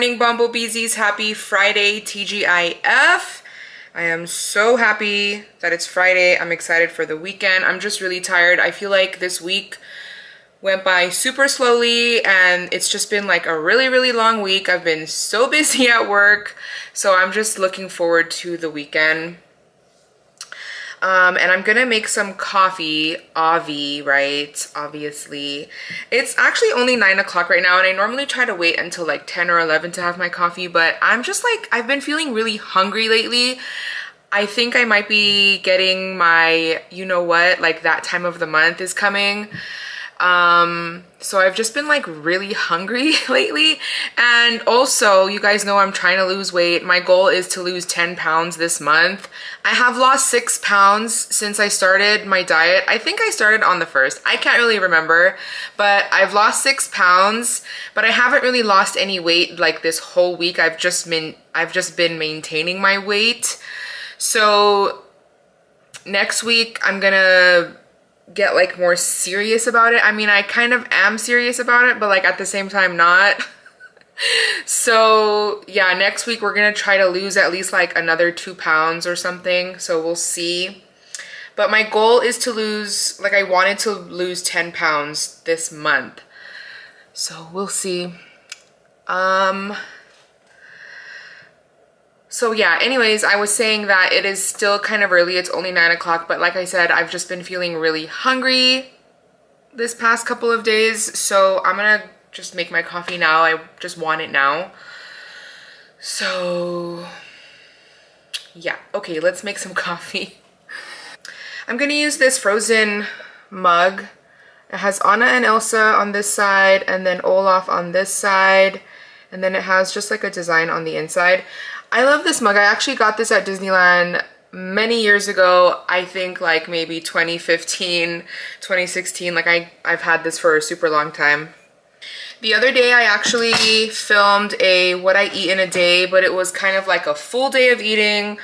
Morning, Bumblebeesies. Happy Friday, TGIF. I am so happy that it's Friday. I'm excited for the weekend. I'm just really tired. I feel like this week went by super slowly and it's just been like a really, really long week. I've been so busy at work. So I'm just looking forward to the weekend. Um, and I'm gonna make some coffee, Avi, right? Obviously. It's actually only 9 o'clock right now and I normally try to wait until like 10 or 11 to have my coffee, but I'm just like, I've been feeling really hungry lately. I think I might be getting my, you know what, like that time of the month is coming. Um, so I've just been like really hungry lately. And also, you guys know I'm trying to lose weight. My goal is to lose 10 pounds this month. I have lost six pounds since I started my diet. I think I started on the first. I can't really remember, but I've lost six pounds, but I haven't really lost any weight like this whole week. I've just been, I've just been maintaining my weight. So next week I'm gonna get like more serious about it. I mean, I kind of am serious about it, but like at the same time not. so yeah, next week we're gonna try to lose at least like another two pounds or something. So we'll see. But my goal is to lose, like I wanted to lose 10 pounds this month. So we'll see. Um, so yeah, anyways, I was saying that it is still kind of early. It's only 9 o'clock, but like I said, I've just been feeling really hungry this past couple of days. So I'm gonna just make my coffee now. I just want it now. So yeah, okay, let's make some coffee. I'm gonna use this frozen mug. It has Anna and Elsa on this side and then Olaf on this side. And then it has just like a design on the inside. I love this mug. I actually got this at Disneyland many years ago. I think like maybe 2015, 2016. Like I, I've had this for a super long time. The other day I actually filmed a what I eat in a day, but it was kind of like a full day of eating,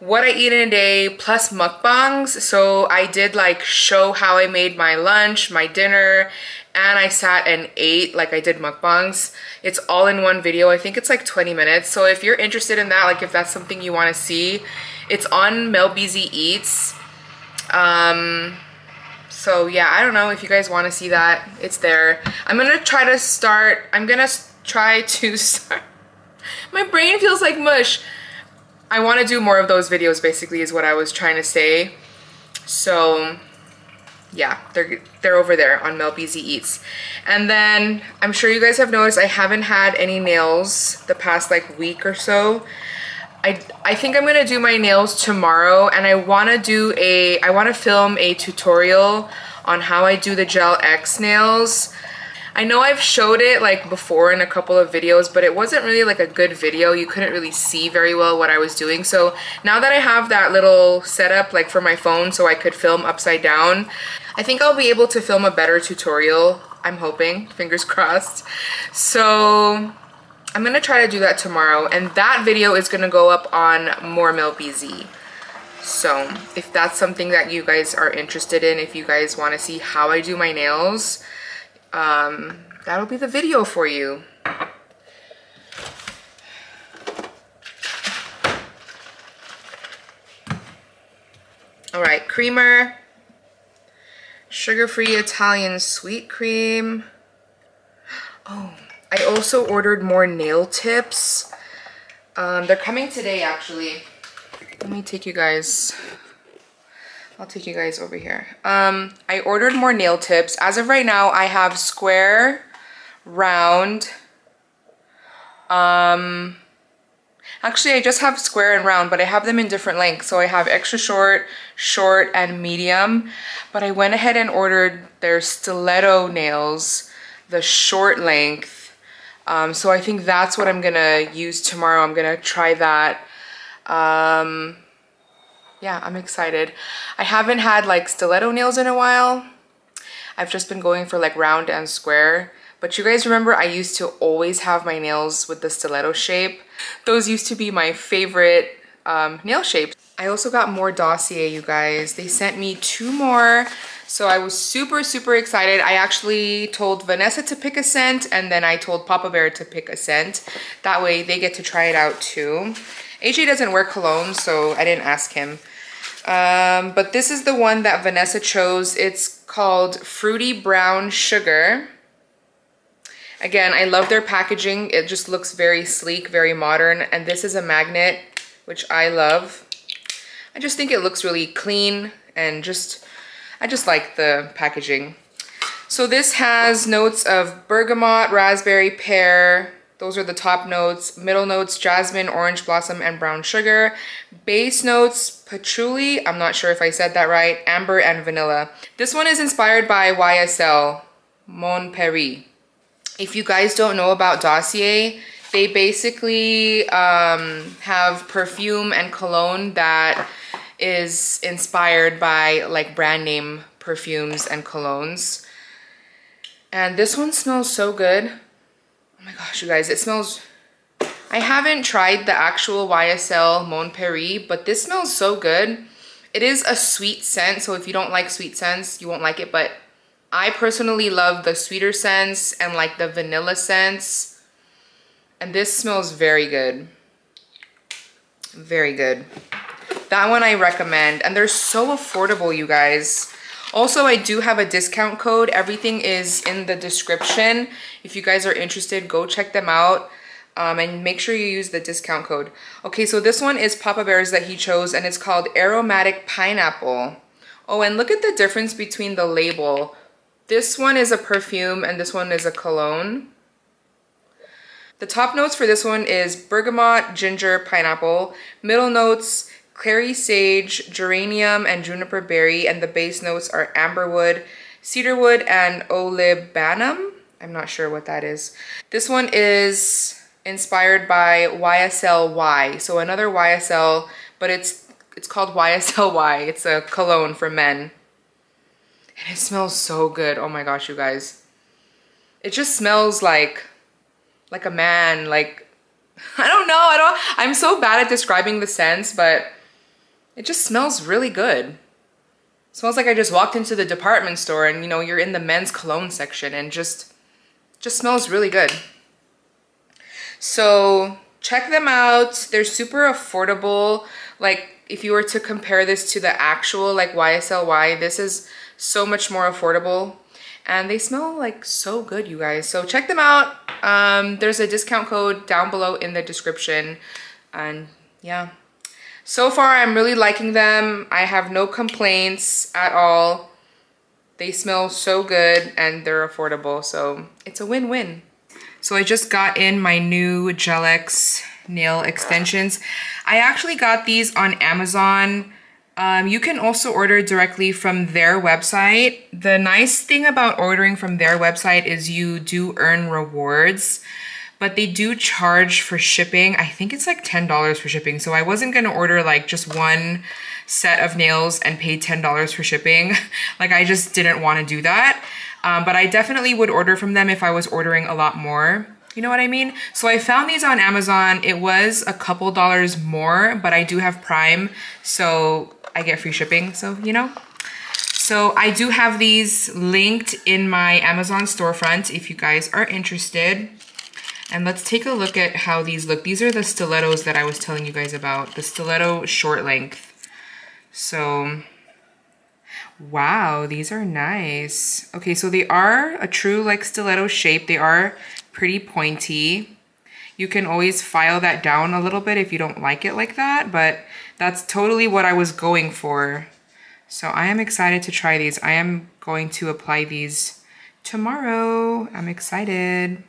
what I eat in a day plus mukbangs. So I did like show how I made my lunch, my dinner, and I sat and ate like I did mukbangs. It's all in one video. I think it's like 20 minutes. So if you're interested in that, like if that's something you want to see, it's on Mel Beezee Eats. Um, so yeah, I don't know if you guys want to see that. It's there. I'm going to try to start, I'm going to try to start. My brain feels like mush. I want to do more of those videos basically is what I was trying to say. So yeah, they're they're over there on Mel Eats. And then I'm sure you guys have noticed I haven't had any nails the past like week or so. I, I think I'm gonna do my nails tomorrow and I wanna do a, I wanna film a tutorial on how I do the Gel X nails. I know I've showed it like before in a couple of videos, but it wasn't really like a good video. You couldn't really see very well what I was doing. So now that I have that little setup like for my phone so I could film upside down, I think I'll be able to film a better tutorial. I'm hoping, fingers crossed. So I'm gonna try to do that tomorrow and that video is gonna go up on More Mel Beezee. So if that's something that you guys are interested in, if you guys wanna see how I do my nails, um, that'll be the video for you. All right, creamer sugar-free Italian sweet cream. Oh, I also ordered more nail tips. Um, they're coming today, actually. Let me take you guys, I'll take you guys over here. Um, I ordered more nail tips. As of right now, I have square, round, um, Actually, I just have square and round, but I have them in different lengths. So I have extra short, short, and medium. But I went ahead and ordered their stiletto nails, the short length. Um, so I think that's what I'm gonna use tomorrow. I'm gonna try that. Um, yeah, I'm excited. I haven't had like stiletto nails in a while. I've just been going for like round and square. But you guys remember I used to always have my nails with the stiletto shape. Those used to be my favorite um, nail shapes. I also got more dossier, you guys. They sent me two more So I was super, super excited. I actually told Vanessa to pick a scent and then I told Papa Bear to pick a scent. That way they get to try it out too. AJ doesn't wear cologne, so I didn't ask him. Um, but this is the one that Vanessa chose. It's called Fruity Brown Sugar. Again, I love their packaging. It just looks very sleek, very modern. And this is a magnet, which I love. I just think it looks really clean and just, I just like the packaging. So this has notes of bergamot, raspberry, pear, those are the top notes. Middle notes, jasmine, orange blossom, and brown sugar. Base notes, patchouli, I'm not sure if I said that right, amber, and vanilla. This one is inspired by YSL, Mon Paris. If you guys don't know about Dossier, they basically um, have perfume and cologne that is inspired by like brand name perfumes and colognes. And this one smells so good. Oh my gosh, you guys, it smells... I haven't tried the actual YSL Mon Paris, but this smells so good. It is a sweet scent, so if you don't like sweet scents, you won't like it, but I personally love the sweeter scents and like the vanilla scents. And this smells very good. Very good. That one I recommend. And they're so affordable, you guys. Also, I do have a discount code. Everything is in the description. If you guys are interested, go check them out. Um, and make sure you use the discount code. Okay, so this one is Papa Bear's that he chose and it's called Aromatic Pineapple. Oh, and look at the difference between the label. This one is a perfume and this one is a cologne. The top notes for this one is bergamot, ginger, pineapple. Middle notes, clary sage, geranium, and juniper berry, and the base notes are amberwood, cedarwood, and olibanum. I'm not sure what that is. This one is inspired by YSL Y, so another YSL, but it's it's called YSL Y. It's a cologne for men. And it smells so good. Oh my gosh, you guys. It just smells like like a man, like I don't know. I don't I'm so bad at describing the scents, but it just smells really good. It smells like I just walked into the department store and you know, you're in the men's cologne section and just, just smells really good. So check them out. They're super affordable. Like if you were to compare this to the actual like YSL Y, this is so much more affordable and they smell like so good you guys so check them out um, there's a discount code down below in the description and yeah so far, I'm really liking them. I have no complaints at all. They smell so good and they're affordable, so it's a win-win. So I just got in my new Gel-X nail extensions. I actually got these on Amazon. Um, you can also order directly from their website. The nice thing about ordering from their website is you do earn rewards but they do charge for shipping. I think it's like $10 for shipping. So I wasn't gonna order like just one set of nails and pay $10 for shipping. like I just didn't wanna do that. Um, but I definitely would order from them if I was ordering a lot more. You know what I mean? So I found these on Amazon. It was a couple dollars more, but I do have Prime, so I get free shipping, so you know. So I do have these linked in my Amazon storefront if you guys are interested. And let's take a look at how these look. These are the stilettos that I was telling you guys about, the stiletto short length. So, wow, these are nice. Okay, so they are a true like stiletto shape. They are pretty pointy. You can always file that down a little bit if you don't like it like that, but that's totally what I was going for. So I am excited to try these. I am going to apply these tomorrow. I'm excited.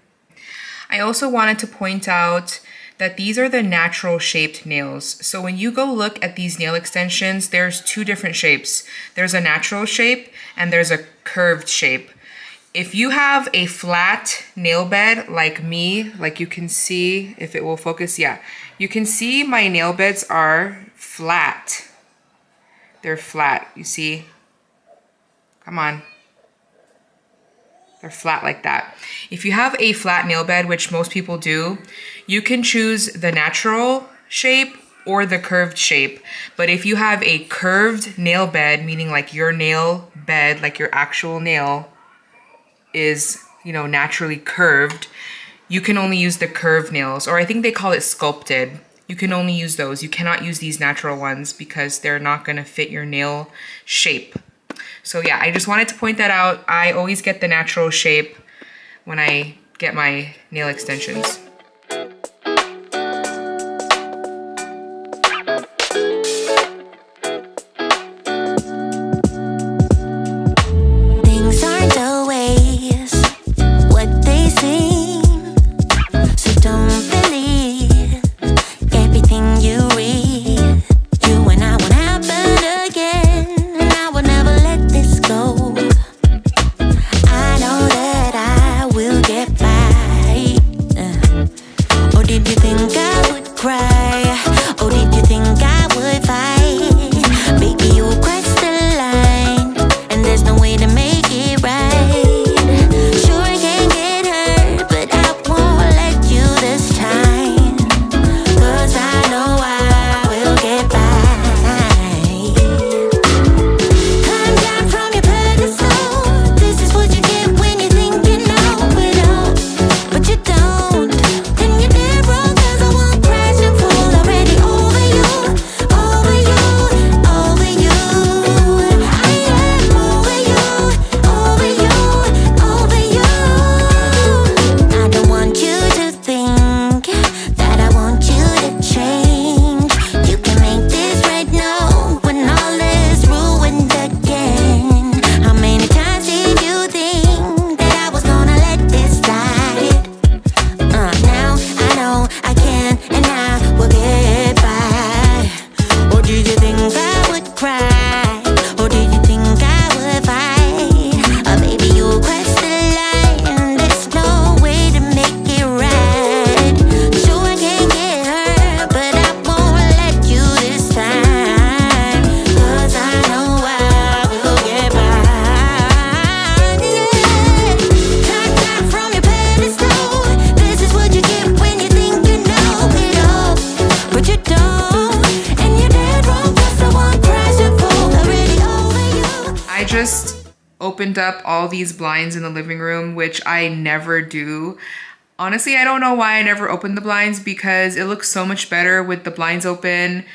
I also wanted to point out that these are the natural shaped nails. So when you go look at these nail extensions, there's two different shapes. There's a natural shape and there's a curved shape. If you have a flat nail bed like me, like you can see, if it will focus, yeah. You can see my nail beds are flat. They're flat, you see? Come on. They're flat like that. If you have a flat nail bed, which most people do, you can choose the natural shape or the curved shape. But if you have a curved nail bed, meaning like your nail bed, like your actual nail is, you know, naturally curved, you can only use the curved nails, or I think they call it sculpted. You can only use those. You cannot use these natural ones because they're not gonna fit your nail shape. So yeah, I just wanted to point that out. I always get the natural shape when I get my nail extensions. Opened up all these blinds in the living room, which I never do. Honestly, I don't know why I never opened the blinds because it looks so much better with the blinds open.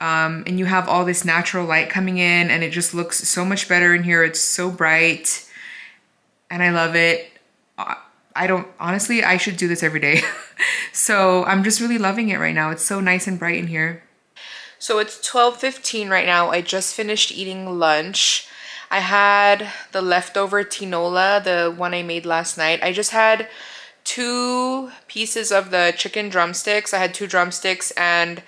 Um, and you have all this natural light coming in and it just looks so much better in here. It's so bright and I love it. I don't, honestly, I should do this every day. so I'm just really loving it right now. It's so nice and bright in here. So it's 12.15 right now. I just finished eating lunch. I had the leftover tinola, the one I made last night. I just had two pieces of the chicken drumsticks. I had two drumsticks and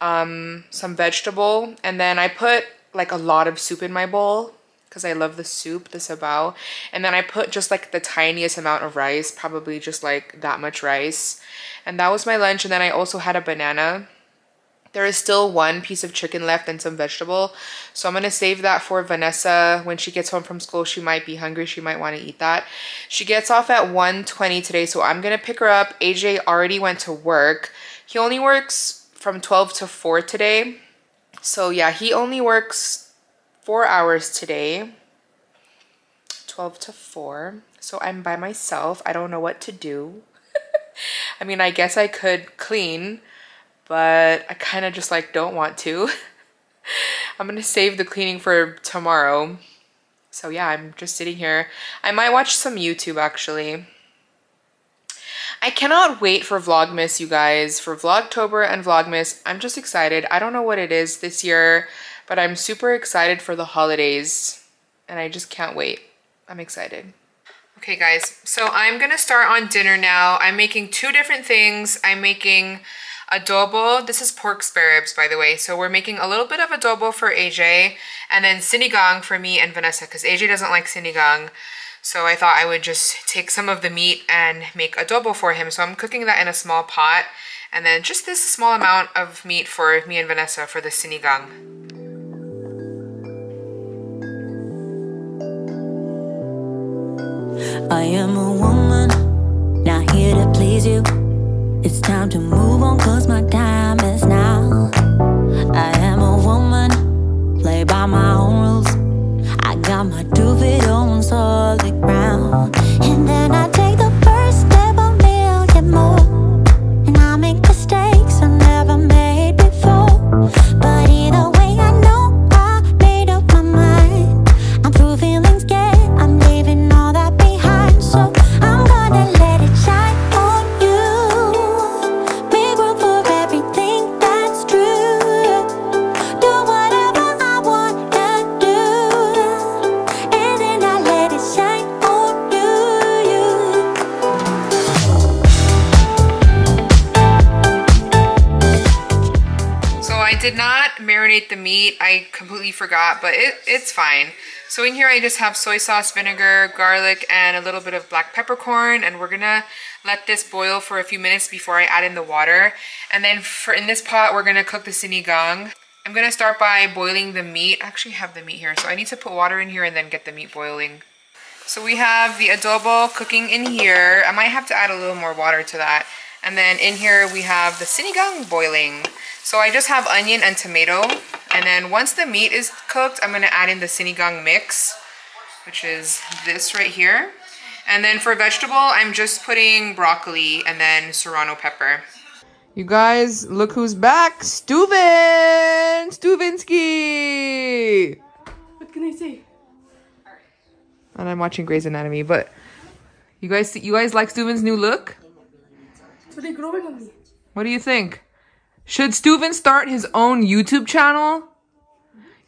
um, some vegetable. And then I put like a lot of soup in my bowl because I love the soup, the sabaw. And then I put just like the tiniest amount of rice, probably just like that much rice. And that was my lunch. And then I also had a banana there is still one piece of chicken left and some vegetable. So I'm going to save that for Vanessa. When she gets home from school, she might be hungry. She might want to eat that. She gets off at 1.20 today, so I'm going to pick her up. AJ already went to work. He only works from 12 to 4 today. So yeah, he only works four hours today. 12 to 4. So I'm by myself. I don't know what to do. I mean, I guess I could clean but I kind of just like don't want to. I'm gonna save the cleaning for tomorrow. So yeah, I'm just sitting here. I might watch some YouTube actually. I cannot wait for Vlogmas, you guys, for Vlogtober and Vlogmas. I'm just excited. I don't know what it is this year, but I'm super excited for the holidays and I just can't wait. I'm excited. Okay guys, so I'm gonna start on dinner now. I'm making two different things. I'm making adobo. This is pork spare ribs, by the way. So we're making a little bit of adobo for AJ and then sinigang for me and Vanessa because AJ doesn't like sinigang. So I thought I would just take some of the meat and make adobo for him. So I'm cooking that in a small pot and then just this small amount of meat for me and Vanessa for the sinigang. I am It's time to move on, cause my time is now. I am a woman, play by my own rules. I got my two feet on, so I completely forgot, but it, it's fine. So in here I just have soy sauce, vinegar, garlic, and a little bit of black peppercorn. And we're gonna let this boil for a few minutes before I add in the water. And then for in this pot, we're gonna cook the sinigang. I'm gonna start by boiling the meat. I actually have the meat here, so I need to put water in here and then get the meat boiling. So we have the adobo cooking in here. I might have to add a little more water to that. And then in here we have the sinigang boiling. So I just have onion and tomato. And then once the meat is cooked, I'm gonna add in the sinigang mix, which is this right here. And then for vegetable, I'm just putting broccoli and then serrano pepper. You guys, look who's back. Stuven! Stuvinsky! What can I say? And I'm watching Grey's Anatomy, but you guys, you guys like Stuven's new look? They growing on me. What do you think? Should Stuven start his own YouTube channel?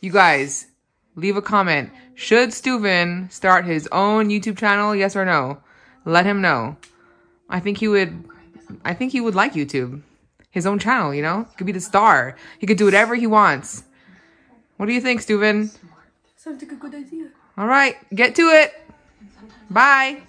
You guys, leave a comment. Should Stuven start his own YouTube channel? Yes or no? Let him know. I think he would. I think he would like YouTube. His own channel, you know? He could be the star. He could do whatever he wants. What do you think, Stuven? Sounds like a good idea. All right, get to it. Bye.